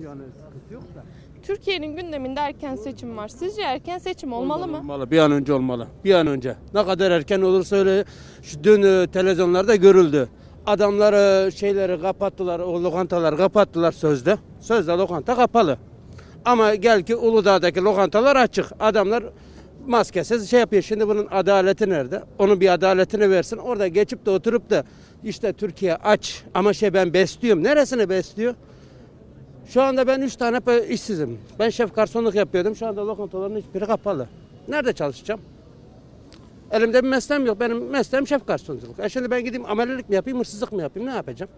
Yani sıkıntı yok da. Türkiye'nin gündeminde erken seçim var. Sizce erken seçim olmalı mı? Olmalı. Bir an önce olmalı. Bir an önce. Ne kadar erken olursa öyle şu dün e, televizyonlarda görüldü. Adamlar e, şeyleri kapattılar, o lokantaları kapattılar sözde. Sözde lokanta kapalı. Ama gel ki Uludağ'daki lokantalar açık. Adamlar maskesiz şey yapıyor. Şimdi bunun adaleti nerede? Onun bir adaletini versin. Orada geçip de oturup da işte Türkiye aç ama şey ben besliyorum. Neresini besliyor? Şu anda ben 3 tane işsizim. Ben şef garsonluk yapıyordum. Şu anda lokantaların hiçbiri kapalı. Nerede çalışacağım? Elimde bir mesleğim yok. Benim mesleğim şef garsonculuk. E şimdi ben gideyim amelilik mi yapayım, hırsızlık mı yapayım, ne yapacağım?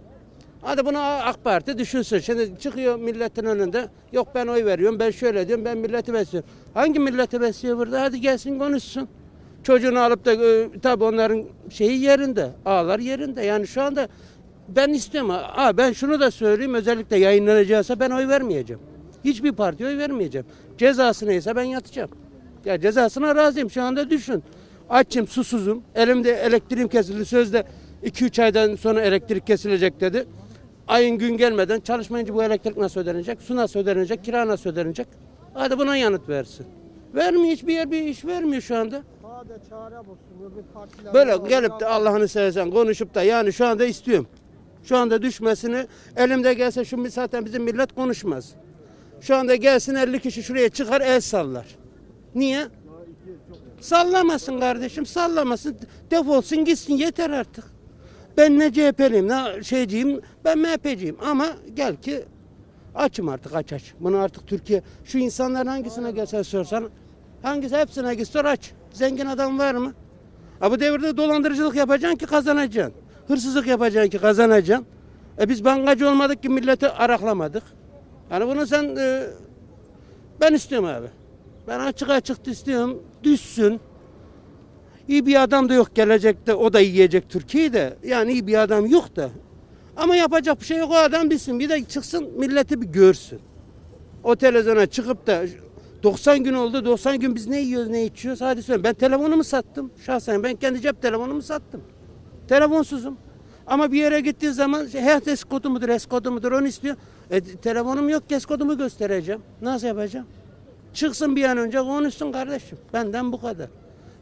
Hadi bunu AK Parti düşünsün. Şimdi çıkıyor milletin önünde. Yok ben oy veriyorum, ben şöyle diyorum, ben milleti besliyorum. Hangi milleti besliyor burada? Hadi gelsin konuşsun. Çocuğunu alıp da e, tabii onların şeyi yerinde, ağlar yerinde. Yani şu anda ben istiyorum. Aa, ben şunu da söyleyeyim özellikle yayınlanacaksa ben oy vermeyeceğim. Hiçbir partiye oy vermeyeceğim. Cezası neyse ben yatacağım. Ya cezasına razıyım şu anda düşün. Açım, susuzum. Elimde elektriğim kesildi. Sözde 2-3 aydan sonra elektrik kesilecek dedi. Ayın gün gelmeden çalışmayınca bu elektrik nasıl ödenecek? Su nasıl ödenecek? Kira nasıl ödenecek? Hadi buna yanıt versin. Vermiyor hiçbir yer bir iş vermiyor şu anda. Böyle gelip de Allah'ını seversen konuşup da yani şu anda istiyorum. Şu anda düşmesini elimde gelse şu zaten bizim millet konuşmaz. Şu anda gelsin 50 kişi şuraya çıkar el sallar. Niye? Sallamasın kardeşim sallamasın. Defolsun gitsin yeter artık. Ben ne CHP'liyim ne şeyciyim ben MHP'ciyim ama gel ki açım artık aç aç. Bunu artık Türkiye şu insanların hangisine gelse sorsan hangisi hepsine git sor aç. Zengin adam var mı? Ha bu devirde dolandırıcılık yapacaksın ki kazanacaksın. Hırsızlık yapacaksın ki kazanacaksın. E biz bankacı olmadık ki milleti araklamadık. Yani bunu sen e, ben istiyorum abi. Ben açık açık istiyorum. Düşsün. İyi bir adam da yok gelecekte. O da yiyecek Türkiye'yi de. Yani iyi bir adam yok da. Ama yapacak bir şey yok. O adam bilsin. Bir de çıksın milleti bir görsün. O televizyona çıkıp da 90 gün oldu. 90 gün biz ne yiyoruz ne içiyoruz? Hadi söyle. Ben telefonumu sattım. Şahsen ben kendi cep telefonumu sattım. Telefonsuzum. Ama bir yere gittiği zaman her HES kodu mudur, kodu mudur onu istiyor. E, telefonum yok, HES kodumu göstereceğim. Nasıl yapacağım? Çıksın bir an önce konuşsun kardeşim. Benden bu kadar.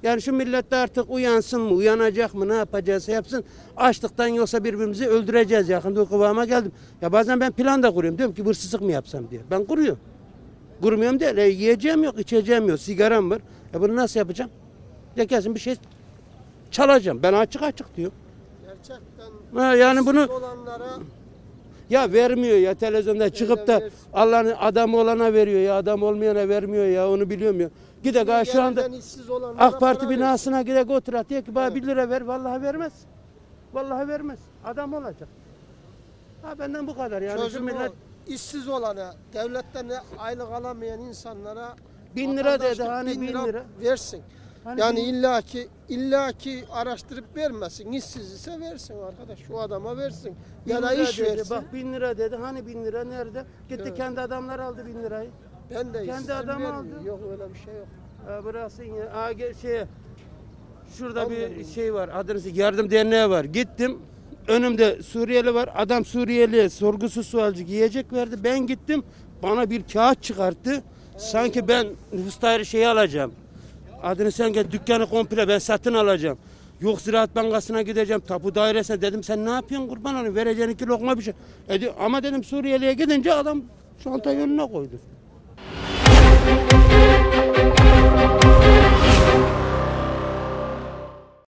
Yani şu millet de artık uyansın mı, uyanacak mı, ne yapacağız yapsın. Açlıktan yoksa birbirimizi öldüreceğiz yakında kıvama geldim. Ya bazen ben plan da kuruyorum. Diyorum ki hırsızlık mı yapsam diye. Ben kuruyorum. Kurmuyorum değil. E, yiyeceğim yok, içeceğim yok, sigaram var. E bunu nasıl yapacağım? Ya kesin bir şey çalacağım. Ben açık açık diyor. Gerçekten Ha, yani bunu olanlara ya vermiyor ya televizyonda çıkıp da. Allah'ın adam olana veriyor ya adam olmayana vermiyor ya onu biliyorum ya. Gidek ha şu anda AK Parti para versin. binasına gidek otur diyor ki bana 1 lira ver vallahi vermez. Vallahi vermez. Adam olacak. Ha benden bu kadar yani Çözüm millet o. işsiz olana, devletten de aylık alamayan insanlara Bin lira dedi, hani bin lira. versin. Hani yani bin- illaki illaki araştırıp vermesin. İşsiz ise versin arkadaş. Şu adama versin. bin Ya da iş dedi. versin. Bak bin lira dedi. Hani bin lira nerede? Gitti Evet. kendi adamlar aldı bin lirayı. ben de kendi vermiyor. aldı. Yok öyle bir şey yok. Ha, bıraksın ya. Gel şeye. Şurada bir Anladım. şey var. Adresi yardım derneği var. Gittim. Önümde Suriyeli var. Adam Suriyeli'ye sorgusuz sualcı yiyecek verdi. Ben gittim. Bana bir kağıt çıkarttı. Sanki ben nüfus daire şeyi alacağım. Adını sen gel dükkanı komple ben satın alacağım. Yok Ziraat Bankası'na gideceğim. Tapu dairesine dedim sen ne yapıyorsun kurban olayım. Vereceğin iki lokma bir şey. E, ama dedim Suriyeli'ye gidince adam çantayı önüne koydu.